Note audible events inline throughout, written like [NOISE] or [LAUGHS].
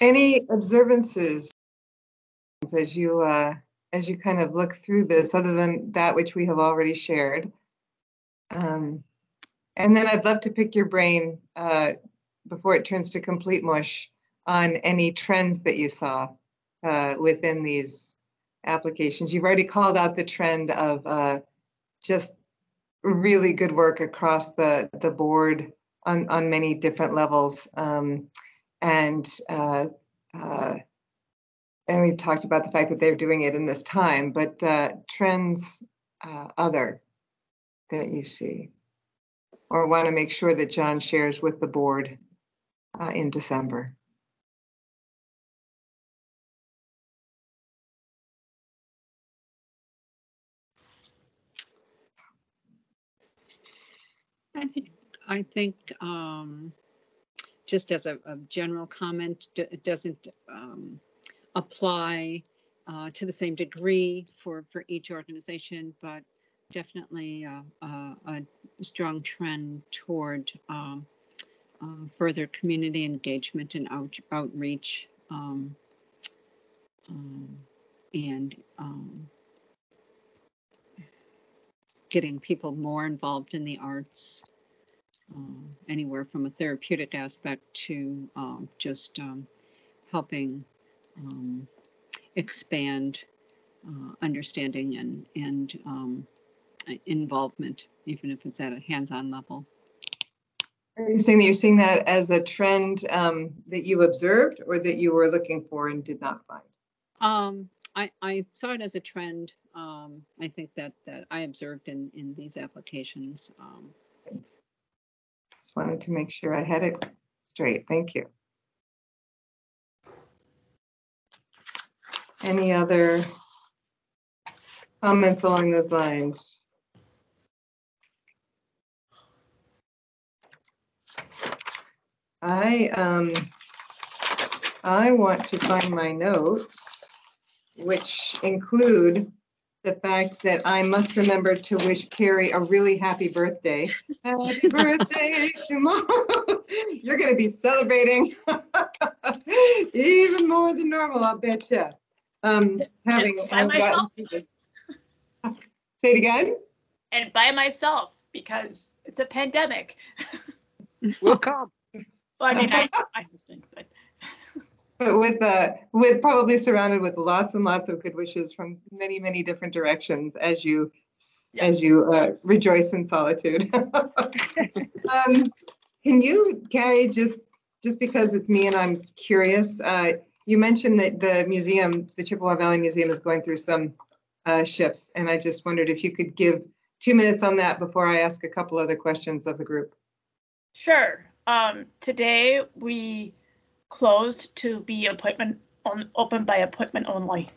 Any observances as you uh, as you kind of look through this, other than that which we have already shared? Um, and then I'd love to pick your brain uh, before it turns to complete mush on any trends that you saw uh, within these applications. You've already called out the trend of uh, just really good work across the, the board on, on many different levels. Um, and uh, uh, and we've talked about the fact that they're doing it in this time, but uh, trends uh, other that you see or want to make sure that John shares with the board uh, in December. I think, I think, um, just as a, a general comment, it doesn't, um, apply, uh, to the same degree for, for each organization, but definitely, uh, uh, a strong trend toward, um, uh, further community engagement and out, outreach, um, um, and, um, getting people more involved in the arts, um, anywhere from a therapeutic aspect to um, just um, helping um, expand uh, understanding and and um, involvement, even if it's at a hands-on level. Are you saying that you're seeing that as a trend um, that you observed or that you were looking for and did not find? Um, I, I saw it as a trend. Um, I think that that I observed in in these applications. Just wanted to make sure I had it straight. Thank you. Any other comments along those lines? I, um, I want to find my notes, which include the fact that I must remember to wish Carrie a really happy birthday. Happy birthday [LAUGHS] tomorrow. [LAUGHS] You're gonna be celebrating [LAUGHS] even more than normal, I'll bet you. Um, having. by having gotten myself. Say it again? and by myself because it's a pandemic. We'll come. Well, I mean, I, my husband, but But with, uh, with probably surrounded with lots and lots of good wishes from many, many different directions as you, as you uh, rejoice in solitude. [LAUGHS] Um, Can you, Carrie, just, just because it's me and I'm curious, uh, you mentioned that the museum, the Chippewa Valley Museum is going through some uh, shifts, and I just wondered if you could give two minutes on that before I ask a couple other questions of the group. sure. Um, today we closed to be appointment on open by appointment only.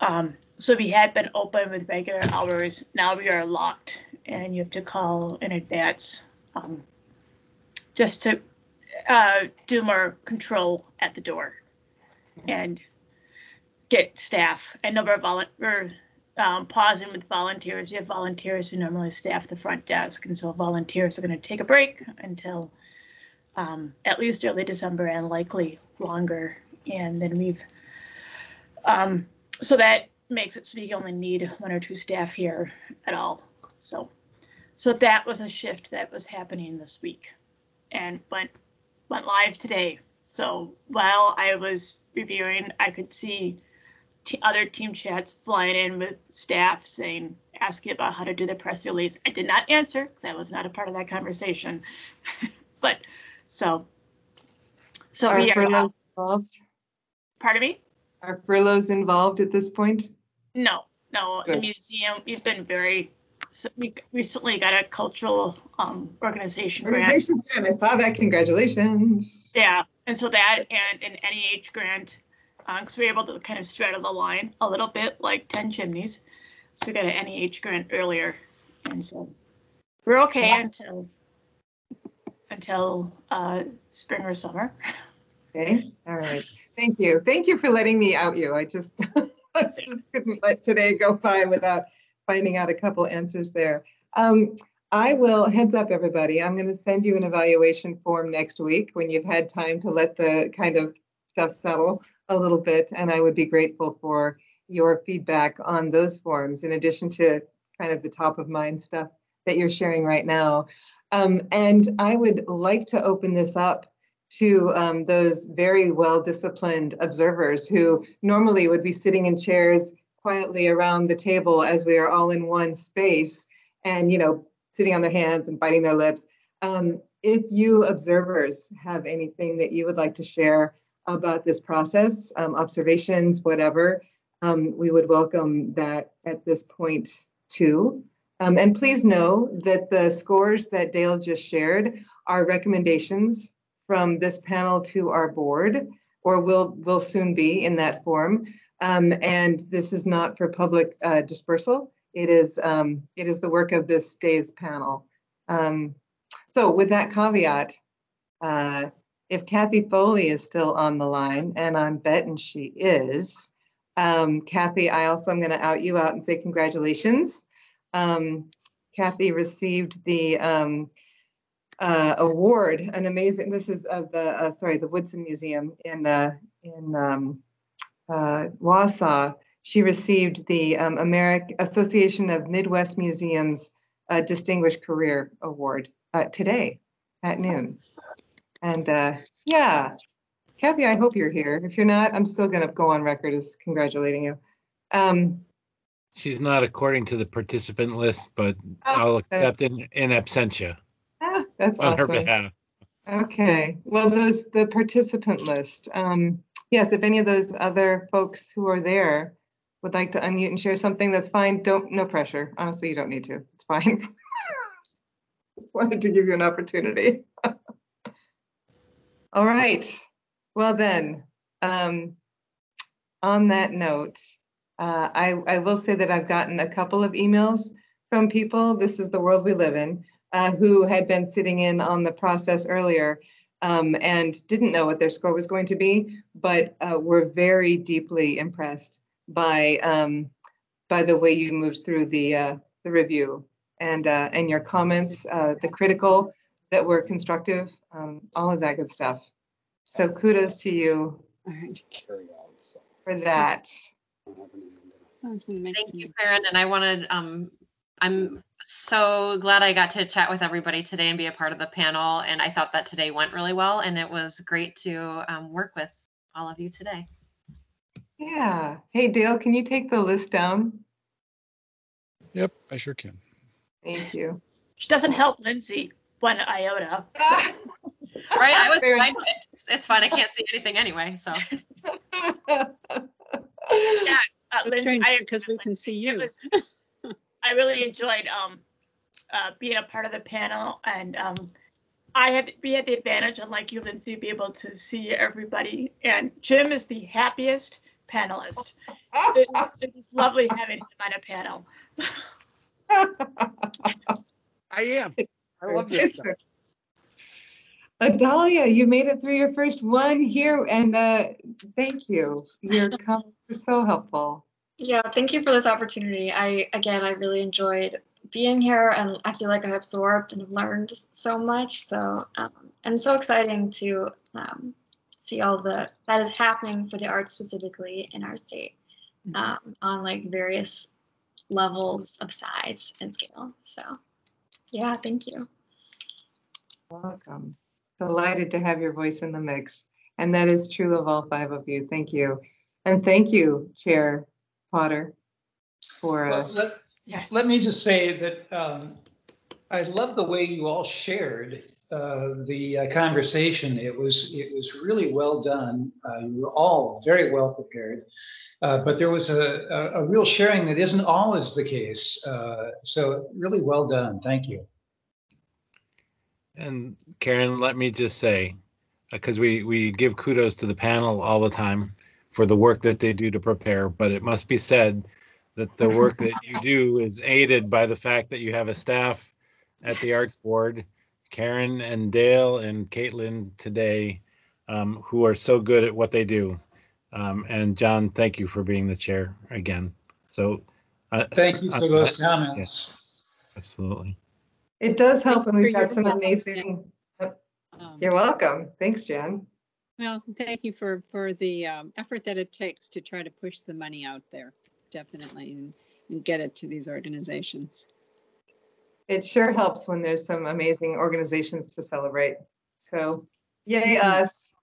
Um, so we had been open with regular hours. Now we are locked, and you have to call in advance um, just to uh, do more control at the door and get staff and number of volunteers. Um, pausing with volunteers. You have volunteers who normally staff the front desk, and so volunteers are going to take a break until um, at least early December and likely longer. And then we've um, so that makes it so we only need one or two staff here at all. So so that was a shift that was happening this week, and went went live today. So while I was reviewing, I could see other team chats flying in with staff saying, asking about how to do the press release. I did not answer because I was not a part of that conversation. [LAUGHS] but so, so Are now, furloughs involved? pardon me? Are furloughs involved at this point? No, no, the museum, we've been very, we recently got a cultural um, organization grant. Organizations, grant, I saw that, congratulations. Yeah, and so that and an NEH grant, because we were able to kind of straddle the line a little bit like 10 chimneys. So we got an NEH grant earlier. And so we're okay Wow. until until uh, spring or summer. Okay, all right, thank you, thank you for letting me out you, I just, [LAUGHS] I just couldn't let today go by without finding out a couple answers there. Um, I will, heads up, everybody, I'm going to send you an evaluation form next week when you've had time to let the kind of stuff settle a little bit. And I would be grateful for your feedback on those forms in addition to kind of the top of mind stuff that you're sharing right now. Um, and I would like to open this up to um, those very well disciplined observers who normally would be sitting in chairs quietly around the table as we are all in one space and, you know, sitting on their hands and biting their lips. Um, if you observers have anything that you would like to share about this process, um, observations, whatever, um, we would welcome that at this point too. Um, and please know that the scores that Dale just shared are recommendations from this panel to our board, or will will soon be in that form. Um, and this is not for public uh, dispersal. It is um, it is the work of this day's panel. Um, so with that caveat, uh, if Kathy Foley is still on the line, and I'm betting she is, um, Kathy, I also am going to out you out and say congratulations. Um, Kathy received the um, uh, award, an amazing. This is of the uh, sorry, the Woodson Museum in uh, in um, uh, Wausau. She received the um, American Association of Midwest Museums uh, Distinguished Career Award uh, today at noon. And uh, yeah, Kathy, I hope you're here. If you're not, I'm still going to go on record as congratulating you. Um, She's not according to the participant list, but Oh, I'll accept in, in absentia ah, that's on her awesome. behalf. Okay, well, those, the participant list. Um, yes, if any of those other folks who are there would like to unmute and share something, that's fine. Don't, no pressure. Honestly, you don't need to. It's fine. [LAUGHS] Just wanted to give you an opportunity. [LAUGHS] All right. Well then, um, on that note, uh, I, I will say that I've gotten a couple of emails from people. This is the world we live in uh, who had been sitting in on the process earlier um, and didn't know what their score was going to be, but uh, were very deeply impressed by um, by the way you moved through the uh, the review and uh, and your comments, uh, the critical that were constructive, um, all of that good stuff. So kudos to you All right. for that. I was gonna make Thank you, Karen. And I wanted, um, I'm so glad I got to chat with everybody today and be a part of the panel. And I thought that today went really well and it was great to, um, work with all of you today. Yeah. Hey, Dale, can you take the list down? Yep, I sure can. Thank you. [LAUGHS] Which doesn't help Lindsay one iota. Right? I was fine. It's, it's fine. I can't see anything anyway, so. [LAUGHS] Yes, uh, Lindsay, I Because we can see you. was- I really enjoyed um uh being a part of the panel and um I had we had the advantage, unlike you, Lindsay, to be able to see everybody. And Jim is the happiest panelist. It was, it was lovely having him on a panel. [LAUGHS] I am. I love this. Adalia, you made it through your first one here and uh, thank you. Your [LAUGHS] comments were so helpful. Yeah, thank you for this opportunity. I, again, I really enjoyed being here and I feel like I absorbed and learned so much. So, um, and so exciting to um, see all the that is happening for the arts specifically in our state um, on like various levels of size and scale. So, yeah, thank you. Welcome. Delighted to have your voice in the mix. And that is true of all five of you. Thank you. And thank you, Chair Potter, for, uh, Well, let, Yes. let me just say that um, I love the way you all shared uh, the uh, conversation. It was it was really well done. Uh, you were all very well prepared, uh, but there was a, a, a real sharing that isn't always the case. Uh, so really well done. Thank you. And Karen, let me just say, because we, we give kudos to the panel all the time for the work that they do to prepare, but it must be said that the work that you [LAUGHS] do is aided by the fact that you have a staff at the Arts Board, Karen and Dale and Caitlin today, um, who are so good at what they do. Um, and John, thank you for being the chair again. So, uh, Thank you for Uh, those comments. absolutely. It does help when we've got some amazing, Um, you're welcome. Thanks, Jen. Well, thank you for, for the um, effort that it takes to try to push the money out there, definitely, and, and get it to these organizations. It sure helps when there's some amazing organizations to celebrate. So yay us,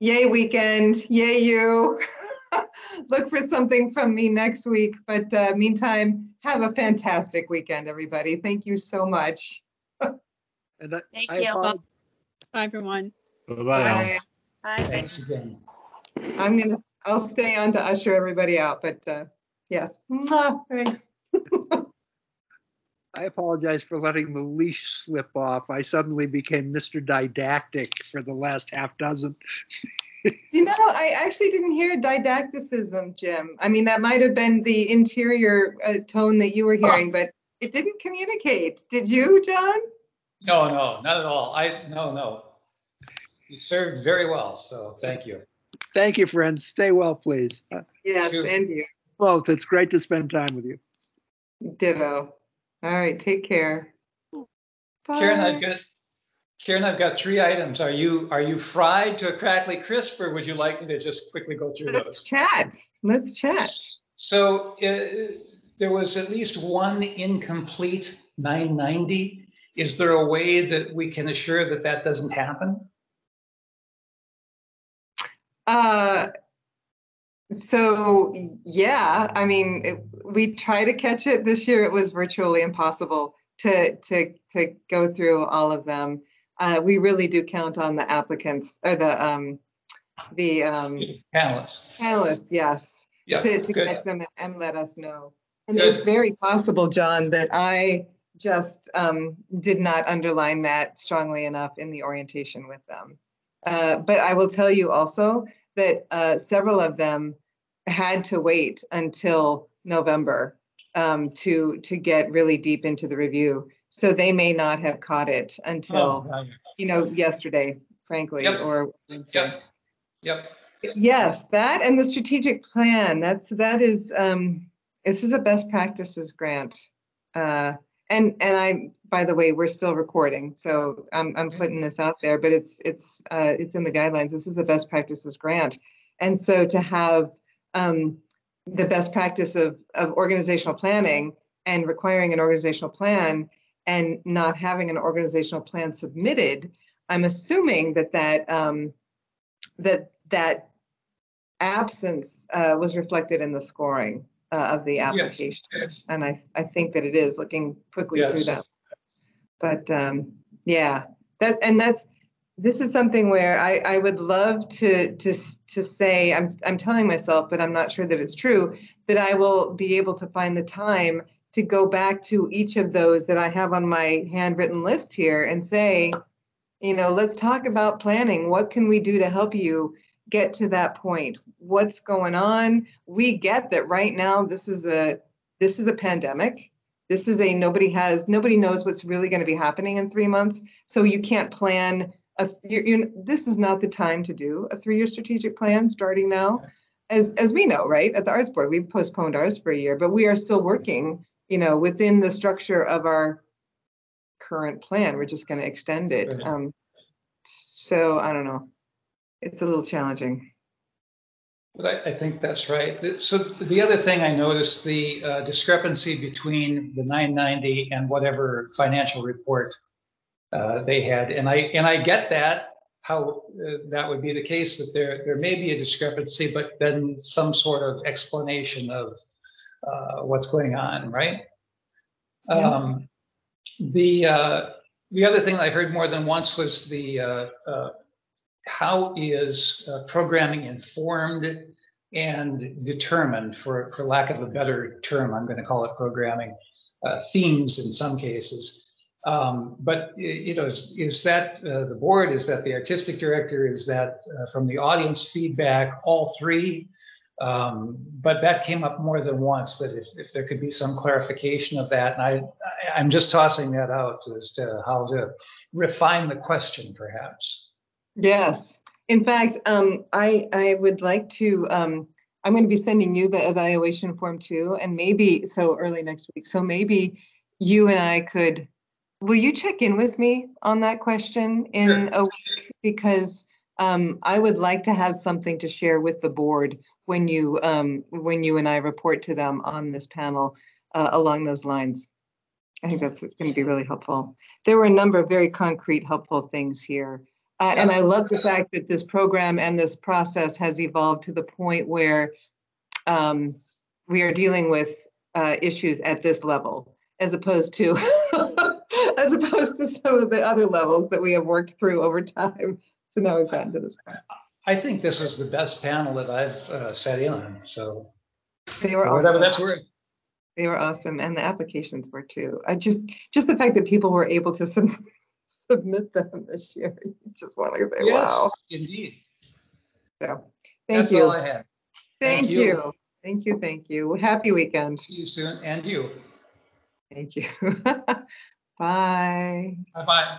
yay weekend, yay you. [LAUGHS] [LAUGHS] Look for something from me next week, but uh, meantime, have a fantastic weekend, everybody. Thank you so much. [LAUGHS] And I- Thank I you. apologize- Bye, everyone. Bye-bye. Bye. Bye. Thanks again. I'm gonna, s- I'll stay on to usher everybody out, but uh, yes, Mwah, thanks. [LAUGHS] I apologize for letting the leash slip off. I suddenly became Mr. Didactic for the last half dozen. You know, I actually didn't hear didacticism, Jim. I mean, that might have been the interior uh, tone that you were hearing, but it didn't communicate. Did you, John? No, no, not at all. I, no, no. You served very well, so thank you. Thank you, friends. Stay well, please. Yes, Sure. and you. Both. It's great to spend time with you. Ditto. All right, take care. Bye. Karen, I've got, Karen, I've got three items. Are you, are you fried to a crackly crisp or would you like me to just quickly go through Let's those? chat. Let's chat. So uh, there was at least one incomplete 990. Is there a way that we can assure that that doesn't happen? Uh, so yeah, I mean, it, we try to catch it. This year, it was virtually impossible to to to go through all of them. Uh, we really do count on the applicants or the um the um Panelists. panelists, yes, Yeah, to to good. catch them and let us know. And Good. it's very possible, John, that I just um did not underline that strongly enough in the orientation with them. Uh, but I will tell you also that uh, several of them had to wait until November um, to to get really deep into the review. So they may not have caught it Oh, until right. you know yesterday, frankly, Yep. or Wednesday. Yep, yep. Yes, that and the strategic plan. That's that is um, this is a best practices grant. Uh, and and I, by the way, we're still recording, so I'm I'm putting this out there, but it's it's uh, it's in the guidelines. This is a best practices grant, and so to have um, the best practice of of organizational planning and requiring an organizational plan and not having an organizational plan submitted, I'm assuming that that um, that that absence uh, was reflected in the scoring uh, of the applications. yes. And I, I think that it is looking quickly through Yes. them. But um, yeah, that and that's this is something where I, I would love to to to say I'm I'm telling myself, but I'm not sure that it's true that I will be able to find the time to go back to each of those that I have on my handwritten list here and say, you know, let's talk about planning. What can we do to help you get to that point? What's going on? We get that right now this is a this is a pandemic. This is a nobody has nobody knows what's really going to be happening in 3 months. So you can't plan a you're, you're, this is not the time to do a 3-year strategic plan starting now. As as we know, right? At the arts board, we've postponed ours for a year, but we are still working, you know, within the structure of our current plan. We're just going to extend it. Right. Um, so I don't know. It's a little challenging. But I, I think that's right. So the other thing I noticed, the uh, discrepancy between the 990 and whatever financial report uh, they had, and I, and I get that, how uh, that would be the case, that there, there may be a discrepancy, but then some sort of explanation of uh, what's going on, right? Yeah. Um, The, uh, the other thing I heard more than once was the, uh, uh, how is uh, programming informed and determined, for, for lack of a better term, I'm going to call it programming, uh, themes in some cases. Um, but, you know, is, is that uh, the board, is that the artistic director, is that uh, from the audience feedback, all three? Um, but that came up more than once, that if, if there could be some clarification of that, and I, I, I'm just tossing that out as to how to refine the question, perhaps. Yes. In fact, um, I, I would like to, um, I'm going to be sending you the evaluation form too, and maybe, so early next week. So maybe you and I could will you check in with me on that question in a week? Because um, I would like to have something to share with the board when you, um, when you and I report to them on this panel uh, along those lines. I think that's going to be really helpful. There were a number of very concrete, helpful things here. Uh, and I love the fact that this program and this process has evolved to the point where um, we are dealing with uh, issues at this level as opposed to [LAUGHS] as opposed to some of the other levels that we have worked through over time. So now we've gotten to this point. I think this was the best panel that I've uh, sat in on, so They were whatever awesome. that's worth. They were awesome, and the applications were too. I just just the fact that people were able to sub- [LAUGHS] submit them this year. [LAUGHS] You just want to say, Yes, wow. Indeed. So thank That's you. all I have. Thank Thank you. you. Thank you. Thank you. Happy weekend. See you soon, and you. Thank you. [LAUGHS] Bye. Bye-bye.